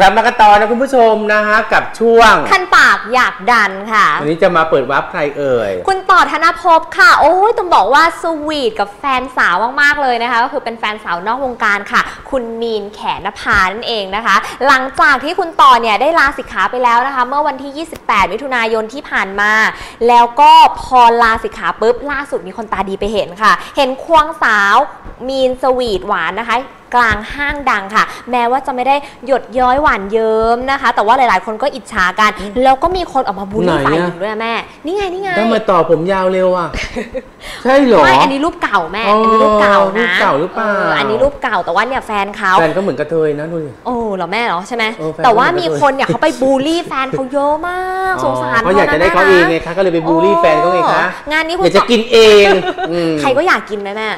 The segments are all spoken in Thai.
กลับมากันต่อนะคุณผู้ชมนะฮะกับช่วงคันปากอยากดันค่ะ วันนี้จะมาเปิดวาร์ปใครเอ่ย คุณต่อธนภพค่ะ โอ้ยต้องบอกว่าสวีทกับแฟนสาวมากๆเลยนะคะ ก็คือเป็นแฟนสาวนอกวงการค่ะ คุณมีนแขนพานั่นเองนะคะ หลังจากที่คุณต่อเนี่ยได้ลาสิกขาไปแล้วนะคะ เมื่อวันที่ 28 มิถุนายนที่ผ่านมา แล้วก็พอลาสิกขาปุ๊บล่าสุดมีคนตาดีไปเห็นค่ะ เห็นควงสาวมีนสวีทหวานนะคะ กลางห้างดังค่ะ แม้ว่าจะไม่ได้หยดย้อยหวานเยิ้มนะคะ แต่ว่าหลายๆ คนก็อิจฉากัน แล้วก็มีคนออกมาบูลลี่ไหนอะ ฝ่ายหญิงด้วยแม่ นี่ไงนี่ไงต้องมาต่อผมยาวเร็วอะ ใช่เหรอ ไม่อันนี้รูปเก่าแม่ อ๋ออันนี้รูปเก่ารูนะปเก่าหรือเปล่า อันนี้รูปเก่าแต่ว่าเนี่ยแฟนเขา แฟนก็เหมือนกระเทยนะดูดิ โอ้เหรอแม่เหรอใช่ไหมเออแฟน แต่ว่าเขาเหมืมีอนกระเทยคนเนี่ยเขาไปบูลลี่แฟนเขาเยอะมากสงสารเขาอยากจะได้เขาเองไงคะก็เลยไปบูลลี่แฟนเขาไงคะงานนี้คุอณยากจะกินเองอืมใครก็อยากกินนะแม่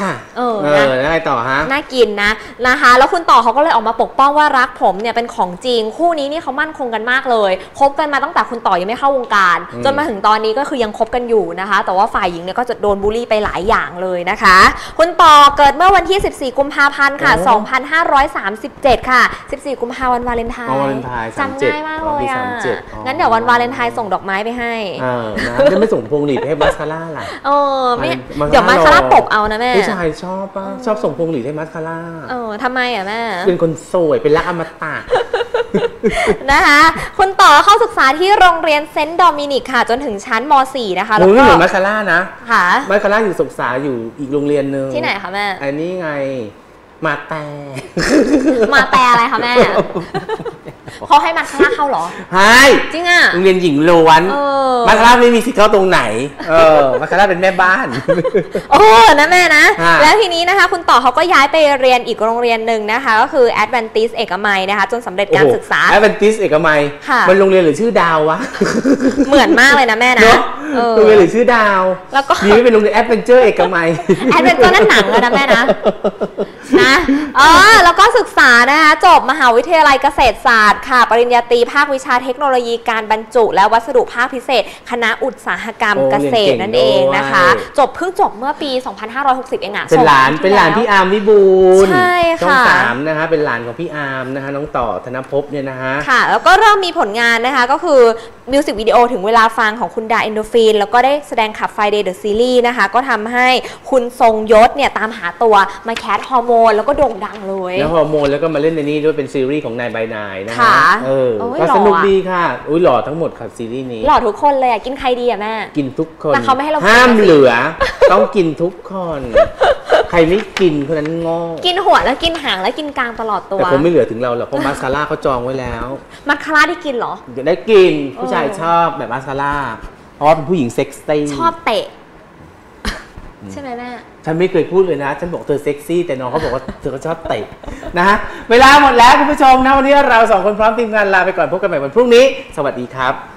ค่ะ เออเอนะ อแล้วไงต่อฮะ น่ากินนะนะคะ แล้วคุณต่อเขาก็เลยออกมาปกป้องว่ารักผมเนี่ยเป็นของจริง คู่นี้นี่เขามั่นคงกันมากเลยคบกันมาตั้งแต่คุณต่อยังไม่เข้าวงการ อืม จนมาถึงตอนนี้ก็คือยังคบกันอยู่นะคะ แต่ว่าฝ่ายหญิงเนี่ยก็จะโดนบูลลี่ไปหลายอย่างเลยนะคะ คุณต่อเกิดเมื่อวันที่ 14 กุมภาพันธ์ค่ะ 2537 ค่ะ 14 กุมภาพันธ์วันวาเลนไทน์อ๋อวาเลนไทน์จำง่ายมากเลยอ๋ออะปี37อ๋องั้นเดี๋ยววันวาเลนไทน์ส่งดอกไม้ไปให้ เออนะจะไม่ส่งพวงหลีดให้บัสคาร่าล่ะ เออไม่มันเดี๋ยวมามันคาราหล่อปกเอานะแม่ ผู้ชายชอบป่ะชอบส่งพวงหลีดให้มัสคาร่าเออทำไมอะแม่ เป็นคนสวยเป็นรักอมตะนะคะ คุณต่อเข้าศึกษาที่โรงเรียนเซนต์โดมินิกค่ะ จนถึงชั้นม .4 นะคะแล้วมึงก็ไม่เหมือนมัสคาร่านะค่ะมัสคาร่าอยู่ศึกษาอยู่อีกโรงเรียนหนึ่งที่ไหนคะแม่อันนี้ไง มาแต่มาแปลอะไรคะแม่เขาให้มาคาร่าเข้าเหรอใช่จริงอะโรงเรียนหญิงล้วนเออมัสคาร่าไม่มีสิทธิ์เข้าตรงไหน เออมัสคาร่าเป็นแม่บ้าน โอ้นะแม่นะฮะแล้วทีนี้นะคะ คุณต่อเขาก็ย้ายไปเรียนอีกโรงเรียนหนึ่งนะคะ ก็คือ Adventist เอกมัยนะคะ จนสำเร็จการศึกษาแอดเวนติสเอกมัยค่ะมันโรงเรียนหรือชื่อดาววะ เหมือนมากเลยนะแม่นะเนาะเออโรงเรียนหรือชื่อดาว แล้วก็นี่ไม่เป็นโรงเรียนแอดเวนเจอร์เอกมัยแอดเวนเจอร์นั่นหนังเลยนะแม่นะนะเออแล้วก็ศึกษานะคะจบมหาวิทยาลัยเกษตรศาสตร์ค่ะ ปริญญาตรีภาควิชาเทคโนโลยีการบรรจุ และวัสดุภาคพิเศษ คณะอุตสาหกรรมโอ้เกษตรเรียนเก่งนั่นเองนะคะด้วยจบเพิ่งจบเมื่อปี 2560 เองอะเป็นหลานสองปีเป็นหลานที่พี่แล้วอาร์มวิบูลย์ใช่ค่ะช่องสามนะคะเป็นหลานของพี่อาร์มนะคะน้องต่อธนภพเนี่ยนะฮะค่ะ แล้วก็เริ่มมีผลงานนะคะก็คือมิวสิกวิดีโอถึงเวลาฟังของคุณดา Endorphine แล้วก็ได้แสดงขับ Friday the Series นะคะก็ทำให้คุณทรงยศเนี่ยตามหาตัวมาแคสฮอร์โมนแล้วก็โด่งดังเลย แล้วฮอร์โมนแล้วก็มาเล่นในนี้ด้วยเป็นซีรีส์ของนายบายนายนะค่ะฮะเออโอ้ยก็หล่อสนุกอะดีค่ะ อุ้ยหล่อทั้งหมดค่ะซีรีส์นี้ หล่อทุกคนเลยอะกินใครดีอะแม่ กินทุกคน แต่เขาไม่ให้เรากินห้ามนะสิเหลือ ต้องกินทุกคน ใครไม่กินคนนั้นโง่กินหัวแล้วกินหางแล้วกินกลางตลอดตัว แต่คงไม่เหลือถึงเราหรอกเพราะมาสคาร่าเขาจองไว้แล้วมัดคาร่าที่กินเหรอเดี๋ยวได้กินผู้ชายเออชอบแบบมาสคาร่าเพราะว่าเป็นผู้หญิงเซ็กซี่ชอบเตะ ใช่ไหมแม่ ฉันไม่เคยพูดเลยนะ ฉันบอกเธอเซ็กซี่ แต่น้องเขาบอกว่าเธอก็ชอบเตะนะฮะ เวลาหมดแล้วคุณผู้ชมนะวันนี้เราสองคนพร้อมทีมงานลาไปก่อนพบกันใหม่วันพรุ่งนี้ สวัสดีครับ